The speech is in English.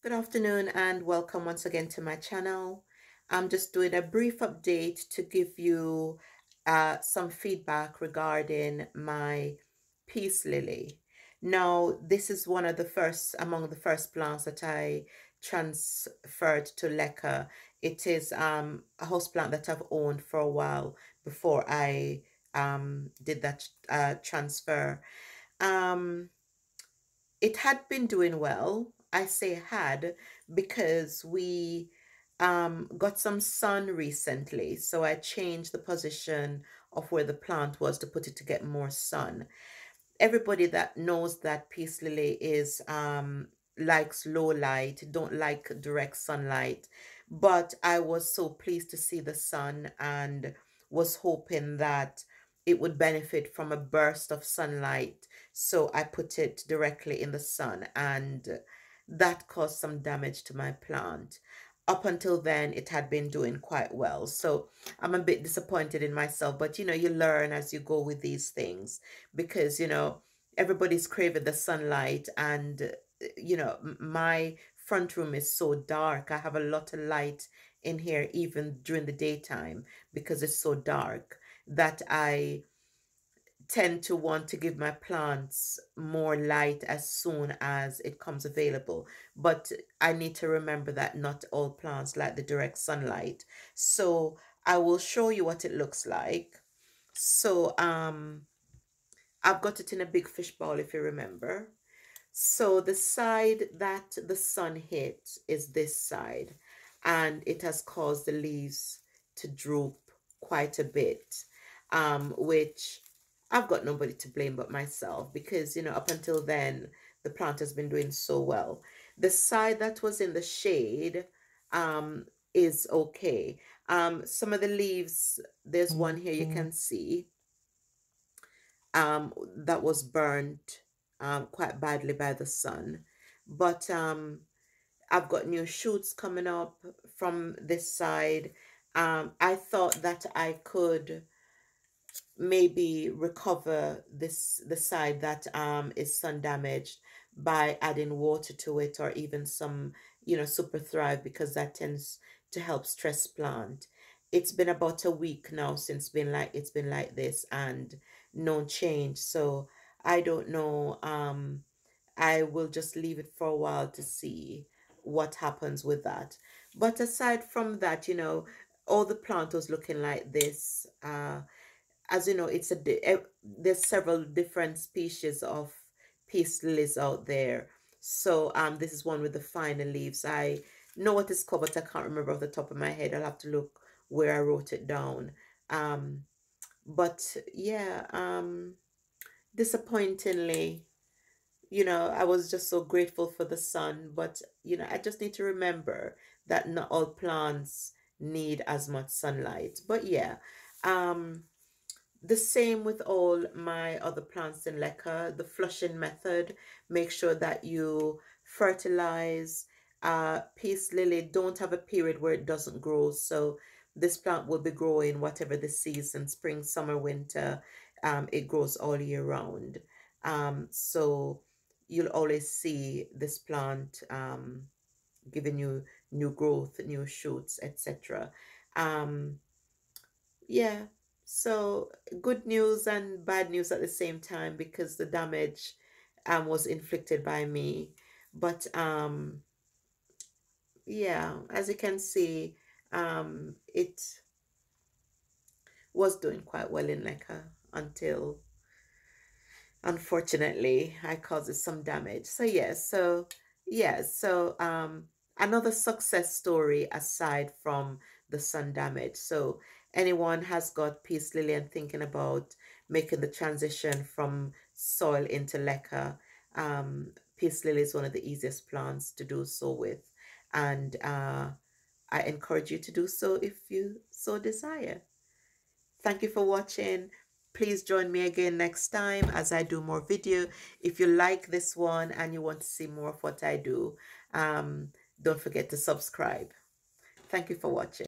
Good afternoon and welcome once again to my channel. I'm just doing a brief update to give you uh, some feedback regarding my peace lily. Now, this is one of the first, among the first plants that I transferred to LECA. It is um, a house plant that I've owned for a while before I um, did that uh, transfer. Um, it had been doing well I say had because we um, got some sun recently. So I changed the position of where the plant was to put it to get more sun. Everybody that knows that peace lily is um, likes low light, don't like direct sunlight. But I was so pleased to see the sun and was hoping that it would benefit from a burst of sunlight. So I put it directly in the sun and that caused some damage to my plant. Up until then, it had been doing quite well. So I'm a bit disappointed in myself. But, you know, you learn as you go with these things because, you know, everybody's craving the sunlight. And, you know, my front room is so dark. I have a lot of light in here even during the daytime because it's so dark that I tend to want to give my plants more light as soon as it comes available. But I need to remember that not all plants like the direct sunlight. So I will show you what it looks like. So um, I've got it in a big fish bowl if you remember. So the side that the sun hit is this side and it has caused the leaves to droop quite a bit, um, which I've got nobody to blame but myself because, you know, up until then, the plant has been doing so well. The side that was in the shade um, is okay. Um, some of the leaves, there's one here you can see um, that was burnt um, quite badly by the sun. But um, I've got new shoots coming up from this side. Um, I thought that I could maybe recover this the side that um is sun damaged by adding water to it or even some you know super thrive because that tends to help stress plant. It's been about a week now since been like it's been like this and no change. So i don't know um i will just leave it for a while to see what happens with that. But aside from that you know all the plant was looking like this uh as you know, it's a there's several different species of peace lilies out there. So um, this is one with the finer leaves. I know what it's called, but I can't remember off the top of my head. I'll have to look where I wrote it down. Um, but yeah, um, disappointingly, you know, I was just so grateful for the sun. But you know, I just need to remember that not all plants need as much sunlight. But yeah, um, the same with all my other plants in LECA, the flushing method. Make sure that you fertilize. Uh, peace lily don't have a period where it doesn't grow. So this plant will be growing whatever the season, spring, summer, winter. Um, it grows all year round. Um, so you'll always see this plant um, giving you new growth, new shoots, etc. Um, yeah, so good news and bad news at the same time because the damage um, was inflicted by me. But um, yeah, as you can see, um, it was doing quite well in LECA until unfortunately I caused some damage. So yes, yeah, so yeah, so um, another success story aside from the sun damage. So anyone has got peace lily and thinking about making the transition from soil into LECA, um, peace lily is one of the easiest plants to do so with. And uh, I encourage you to do so if you so desire. Thank you for watching. Please join me again next time as I do more video. If you like this one and you want to see more of what I do, um, don't forget to subscribe. Thank you for watching.